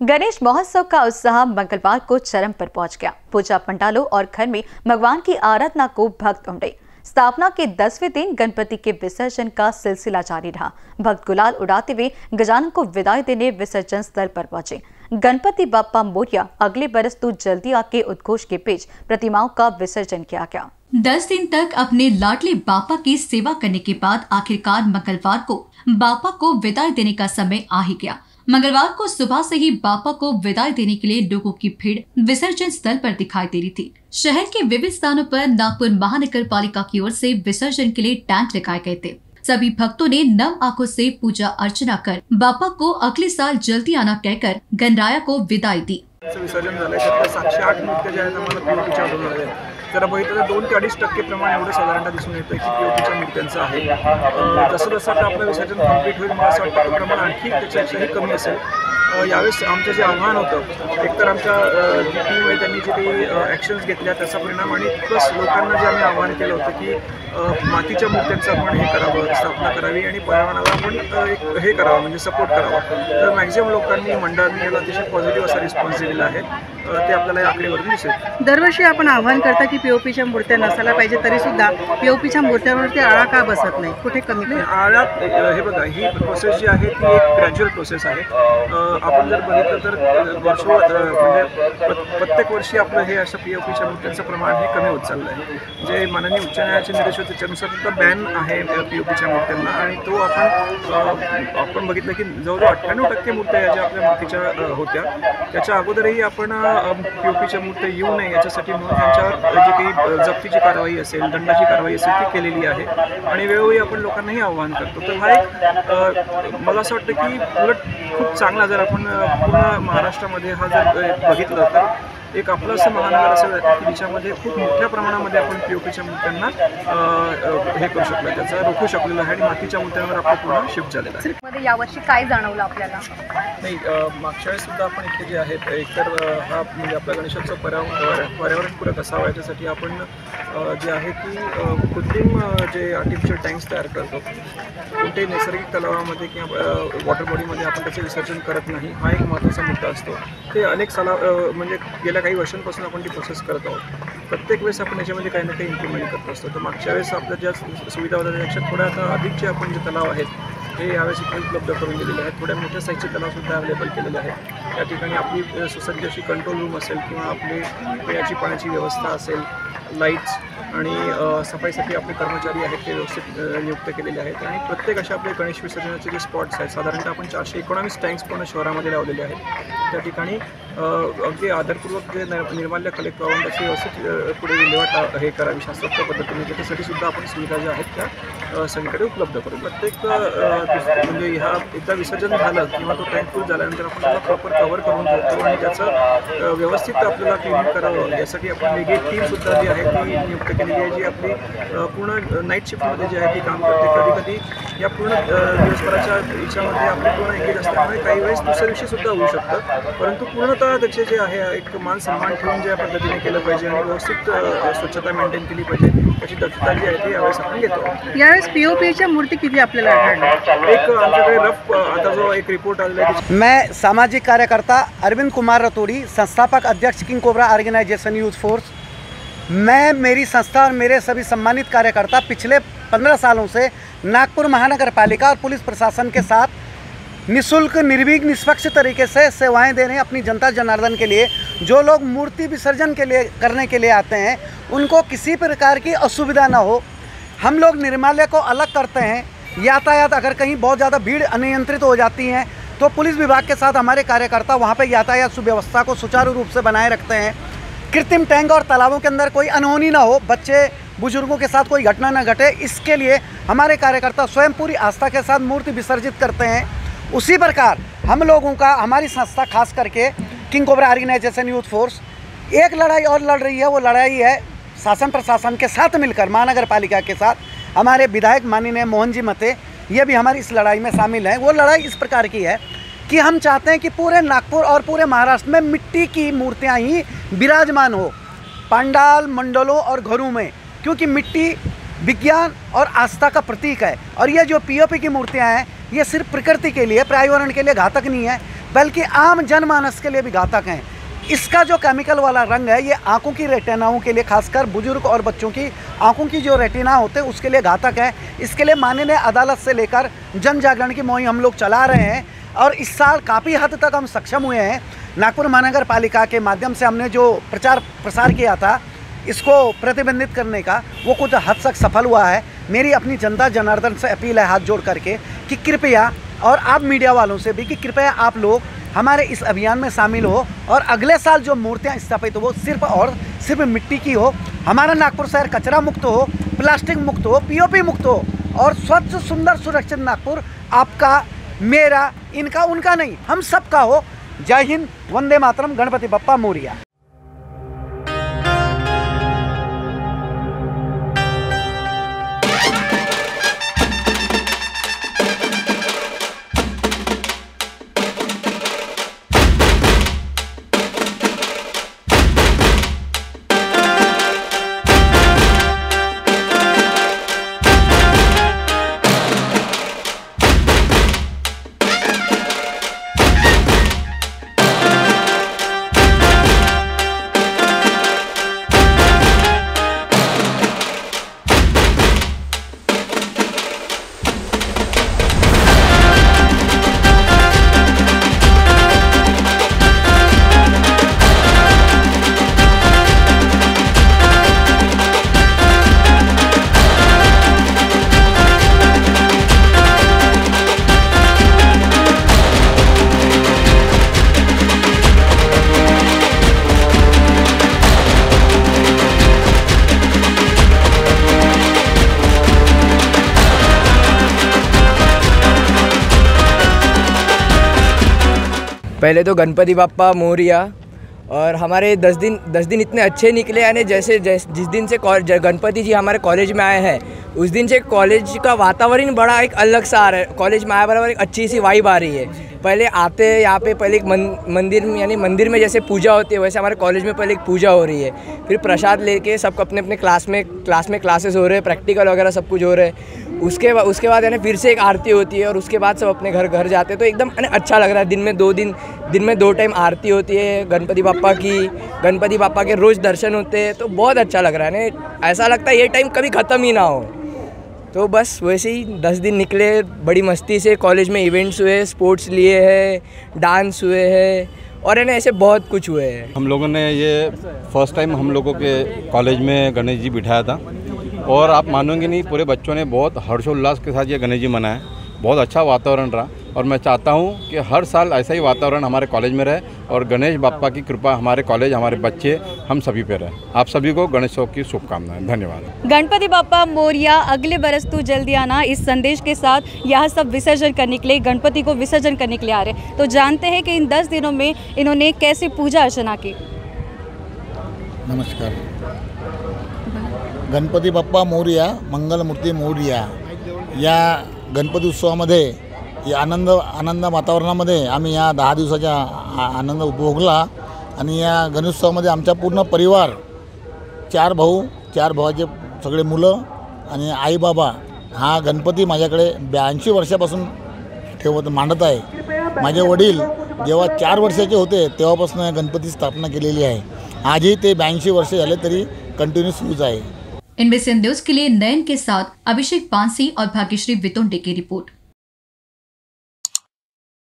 गणेश महोत्सव का उत्साह मंगलवार को चरम पर पहुँच गया। पूजा पंडालों और घर में भगवान की आराधना को भक्त उमड़े। स्थापना के दसवें दिन गणपति के विसर्जन का सिलसिला जारी रहा। भक्त गुलाल उड़ाते हुए गजानन को विदाई देने विसर्जन स्थल पर पहुँचे। गणपति बापा मोरिया अगले बरस तू जल्दी आके उद्घोष के बीच प्रतिमाओं का विसर्जन किया गया। दस दिन तक अपने लाडले बापा की सेवा करने के बाद आखिरकार मंगलवार को बापा को विदाई देने का समय आ ही गया। मंगलवार को सुबह से ही बापा को विदाई देने के लिए लोगों की भीड़ विसर्जन स्थल पर दिखाई दे रही थी। शहर के विभिन्न स्थानों पर नागपुर महानगर पालिका की ओर से विसर्जन के लिए टैंक लगाए गए थे। सभी भक्तों ने नव आँखों से पूजा अर्चना कर बापा को अगले साल जल्दी आना कहकर गणराया को विदाई दी। विसर्जन झालंय बघितलं तर दोन ते अडीच टक्के प्रमाण एवढं साधारणतः दिसून येतं की पीओपीच्या मूर्त्यांचं आहे. जसं जसं आता आपलं विसर्जन कंप्लीट होईल मला असं वाटतं प्रमाण आणखी त्याच्यापेक्षाही कमी असेल. यावेळेस आमचं जे आव्हान होतं एकतर आमच्या अं, जी टीम आहे त्यांनी जे काही ॲक्शन्स घेतल्या त्याचा परिणाम आणि प्लस लोकांना जे आम्ही आव्हान केलं होतं की मातीच्या मूर्त्यांचं आपण हे करावं स्थापना करावी आणि पर्यावरणाला आपण एक हे करावं म्हणजे सपोर्ट करावा. तर मॅक्झिमम लोकांनी मंडळांनी याला अतिशय पॉझिटिव्ह असा रिस्पॉन्स दिलेला आहे. ते आपल्याला या आकडेवरून दिसेल. दरवर्षी आपण आव्हान करता की पीओपीच्या मूर्त्या नसायला पाहिजे तरी सुद्धा पीओपीच्या मूर्त्यावरती आळा का बसत नाही? कुठे कमी नाही अ, हे बघा ही प्रोसेस जी आहे ती एक ग्रॅज्युअल प्रोसेस आहे. आपण जर बघितलं तर अ, वर्ष म्हणजे प्र- प्रत्येक वर्षी आपलं हे असं पी एफ पीच्या मृत्यूचं प्रमाण हे कमी होत चाललं आहे जे माननीय उच्च न्यायालयाचे निर्देश होते त्याच्यानुसार सुद्धा बॅन आहे पी एफ पीच्या मूर्त्यांना आणि तो आपण आपण बघितलं की जवळजवळ अठ्ठ्याण्णव टक्के मूर्त्या या ज्या आपल्या मूर्तीच्या होत्या त्याच्या अगोदरही आपण पी ओ पीच्या मूर्त्या येऊ नये याच्यासाठी म्हणून त्यांच्यावर जे काही जप्तीची कारवाई असेल दंडाची कारवाई असेल ती केलेली आहे. आणि वेळोवेळी आपण लोकांनाही आव्हान करतो. तर हा एक मला असं वाटतं की उलट खूप चांगला जर आपण अ, पूर्ण महाराष्ट्रामध्ये हा जर बघितलं तर एक आपलं असं महानगर असेल की ज्याच्यामध्ये खूप मोठ्या प्रमाणामध्ये आपण पी ओ पीच्या अ, हे करू शकलो. त्याचा रोखू शकलेलो आहे आणि मातीच्या मूर्त्यांवर आपलं पूर्ण शिफ्ट झालेलं आहे. यावर्षी काय जाणवलं आपल्याला? नाही मागच्या वेळेस सुद्धा आपण इथे जे आहेत एकतर हा म्हणजे आपला गणेशोत्सव पर्यावरण पर्यावरणपूरक असावा याच्यासाठी आपण जे आहे की कृत्रिम जे आर्टिफिशियल टँक्स तयार करतो. कुठे नैसर्गिक तलावामध्ये किंवा वॉटर बॉडीमध्ये आपण त्याचं विसर्जन करत नाही हा एक महत्त्वाचा मुद्दा असतो. ते अनेक साला म्हणजे गेल्या काही वर्षांपासून आपण ती प्रोसेस करत आहोत. प्रत्येक वेळेस आपण याच्यामध्ये काही ना काही इम्प्लिमेंट करत असतो. तर मागच्या वेळेस आपल्या ज्या सु- सुविधा होत्या त्यापेक्षा थोड्या आता अधिकचे आपण जे तलाव आहेत हे यावेळेस इथे उपलब्ध करून दिलेले आहेत. थोड्या मोठ्या साईजचे तलावसुद्धा अवेलेबल केलेले आहेत. त्या ठिकाणी आपली सुसज्ज अशी कंट्रोल रूम असेल किंवा आपली पिण्याची पाण्याची व्यवस्था असेल लाईट्स आणि सफाईसाठी आपले कर्मचारी आहेत ते व्यवस्थित नियुक्त केलेले आहेत. आणि प्रत्येक अशा आपले गणेश विसर्जनाचे जे स्पॉट्स आहेत साधारणतः आपण चारशे एकोणावीस टँक्स पूर्ण शहरामध्ये लावलेले आहेत. त्या ठिकाणी अगदी आदरपूर्वक जे निर्माल्य कलेक्ट व्हावं त्याची व्यवस्थित पुढे विल्हेवाट हे करावी शास्त्रोक्त पद्धतीने त्याच्यासाठी सुद्धा आपण सुविधा ज्या आहेत त्या सगळीकडे उपलब्ध करू. प्रत्येक म्हणजे ह्या एकदा विसर्जन झालं किंवा तो टँक फुल झाल्यानंतर आपण त्याला प्रॉपर कव्हर करून ठेवतो आणि त्याचं व्यवस्थित आपल्याला क्लिनिंग करावं यासाठी आपण वेगळी टीमसुद्धा जी आहे ती नियुक्त केलेली आहे जी आपली पूर्ण नाईट शिफ्टमध्ये जी आहे ती काम करते. कधी कधी या पूर्ण दिवसभराच्या याच्यामध्ये आपली पूर्ण एंगेज असल्यामुळे काही वेळेस दुसऱ्या दिवशी सुद्धा होऊ शकतं. परंतु पूर्णतः जे आहे एक मान सन्मान ठेवून ज्या पद्धतीने केलं पाहिजे आणि व्यवस्थित स्वच्छता मेंटेन केली पाहिजे त्याची दक्षता जी आहे ती यावेळेस आपण घेतो. यावेळेस पीओपीच्या मूर्ती किती आपल्याला आढळल्या? एक आमच्याकडे रफ आता जो एक रिपोर्ट आलेला आहे मैं सामाजिक कार्यकर्ता अरविंद कुमार रतोड़ी संस्थापक अध्यक्ष King Cobra Organisation Youth Force मैं मेरी संस्था और मेरे सभी सम्मानित कार्यकर्ता पिछले पंद्रह सालों से नागपुर महानगर पालिका और पुलिस प्रशासन के साथ निशुल्क, निर्भीक, निष्पक्ष तरीके से सेवाएँ दे रहे हैं अपनी जनता जनार्दन के लिए। जो लोग मूर्ति विसर्जन के लिए, करने के लिए आते हैं, उनको किसी प्रकार की असुविधा ना हो। हम लोग निर्माल्य को अलग करते हैं। यातायात, अगर कहीं बहुत ज़्यादा भीड़ अनियंत्रित हो जाती है तो पुलिस विभाग के साथ हमारे कार्यकर्ता वहाँ पर यातायात सुव्यवस्था को सुचारू रूप से बनाए रखते हैं। कृत्रिम टैंक और तालाबों के अंदर कोई अनहोनी ना हो, बच्चे, बुज़ुर्गों के साथ कोई घटना ना घटे। इसके लिए हमारे कार्यकर्ता स्वयं पूरी आस्था के साथ मूर्ति विसर्जित करते हैं। उसी प्रकार हम लोगों का, हमारी संस्था खास करके King Cobra Organisation Youth Force एक लड़ाई और लड़ रही है, वो लड़ाई है शासन प्रशासन के साथ मिलकर महानगर पालिका के साथ। हमारे विधायक माननीय मोहन जी मते, ये भी हमारी इस लड़ाई में शामिल हैं। वो लड़ाई इस प्रकार की है कि हम चाहते हैं कि पूरे नागपुर और पूरे महाराष्ट्र में मिट्टी की मूर्तियाँ ही विराजमान हो, पंडाल, मंडलों और घरों में, क्योंकि मिट्टी विज्ञान और आस्था का प्रतीक है। और ये जो पीओपी की मूर्तियाँ हैं, ये सिर्फ़ प्रकृति के लिए, पर्यावरण के लिए घातक नहीं है, बल्कि आम जनमानस के लिए भी घातक हैं। इसका जो केमिकल वाला रंग है, ये आँखों की रेटिनाओं के लिए, खासकर बुज़ुर्ग और बच्चों की, आँखों की जो रेटिना होते हैं, उसके लिए घातक है। इसके लिए माननीय अदालत से लेकर जन जागरण की मुहिम हम लोग चला रहे हैं। और इस साल काफ़ी हद तक हम सक्षम हुए हैं। नागपुर महानगर पालिका के माध्यम से हमने जो प्रचार प्रसार किया था इसको प्रतिबंधित करने का वो कुछ हद तक सफल हुआ है। मेरी अपनी जनता जनार्दन से अपील है हाथ जोड़ करके कि कृपया, और आप मीडिया वालों से भी कि कृपया आप लोग हमारे इस अभियान में शामिल हो, और अगले साल जो मूर्तियाँ स्थापित हो सिर्फ़ और सिर्फ़ मिट्टी की हो। हमारा नागपुर शहर कचरा मुक्त हो, प्लास्टिक मुक्त हो पीओपी मुक्त हो, और स्वच्छ, सुंदर, सुरक्षित नागपुर आपका, मेरा, इनका, उनका नहीं, हम सबका हो। जय हिंद, वंदे मातरम, गणपति बप्पा मोरिया। पहले तो गणपति बापा मोरिया और हमारे दस दिन दस दिन इतने अच्छे निकले यानी जैसे, जैस, जिस दिन से गणपति जी हमारे कॉलेज में आए हैं, उस दिन से कॉलेज का वातावरण बड़ा एक अलग सा आ रहा है। कॉलेज में आया बराबर एक अच्छी सी वाइब आ रही है। पहले आते हैं यहाँ पे, पहले एक मंदिर में यानी मंदिर में जैसे पूजा होती है, वैसे हमारे कॉलेज में पहले एक पूजा हो रही है। फिर प्रसाद लेके सबको अपने अपने क्लास में क्लास में क्लासेस हो रहे हैं प्रैक्टिकल वगैरह सब कुछ हो रहे। हैं उसके बाद उसके बाद यानी फिर से एक आरती होती है और उसके बाद सब अपने घर घर जाते हैं। तो एकदम अच्छा लग रहा है। दिन में दो दिन दिन में दो टाइम आरती होती है गणपति बापा की। गणपति बापा के रोज़ दर्शन होते हैं। तो बहुत अच्छा लग रहा है। ना ऐसा लगता है ये टाइम कभी ख़त्म ही ना हो। तो बस वैसे ही दस दिन निकले। बड़ी मस्ती से कॉलेज में इवेंट्स हुए स्पोर्ट्स लिए हैं डांस हुए हैं और है ऐसे बहुत कुछ हुए हैं। हम लोगों ने ये फ़र्स्ट टाइम हम लोगों के कॉलेज में गणेश जी बिठाया था। और आप मानोगे नहीं पूरे बच्चों ने बहुत हर्षोल्लास के साथ ये गणेश जी मनाया। बहुत अच्छा वातावरण रहा। और मैं चाहता हूँ कि हर साल ऐसा ही वातावरण हमारे कॉलेज में रहे और गणेश बापा की कृपा हमारे कॉलेज हमारे बच्चे हम सभी पे रहे। आप सभी को गणेशोत्सव की शुभकामनाएँ। धन्यवाद। गणपति बापा मोरिया अगले बरस तू जल्दी आना। इस संदेश के साथ यहाँ सब विसर्जन करने के लिए गणपति को विसर्जन करने के लिए आ रहे तो जानते हैं कि इन दस दिनों में इन्होंने कैसे पूजा अर्चना की? नमस्कार। गणपती बाप्पा मोर्या मंगलमूर्ती मोरिया या गणपती उत्सवामध्ये या आनंद आनंद वातावरणामध्ये आम्ही या दहा दिवसाचा आ- आनंद उपभोगला आणि या गणेशोत्सवामध्ये आमचा पूर्ण परिवार चार भाऊ चार भावाचे सगळे मुलं आणि आई बाबा हा गणपती माझ्याकडे ब्याऐंशी वर्षापासून ठेवत मांडत आहे. माझे वडील जेव्हा चार वर्षाचे होते तेव्हापासून गणपती स्थापना केलेली आहे. आजही ते ब्याऐंशी वर्ष झाले तरी कंटिन्यू सुरूच आहे. इनमें से न्यूज़ के लिए नयन के साथ अभिषेक पांसी और भाग्यश्री वितोंडे की रिपोर्ट।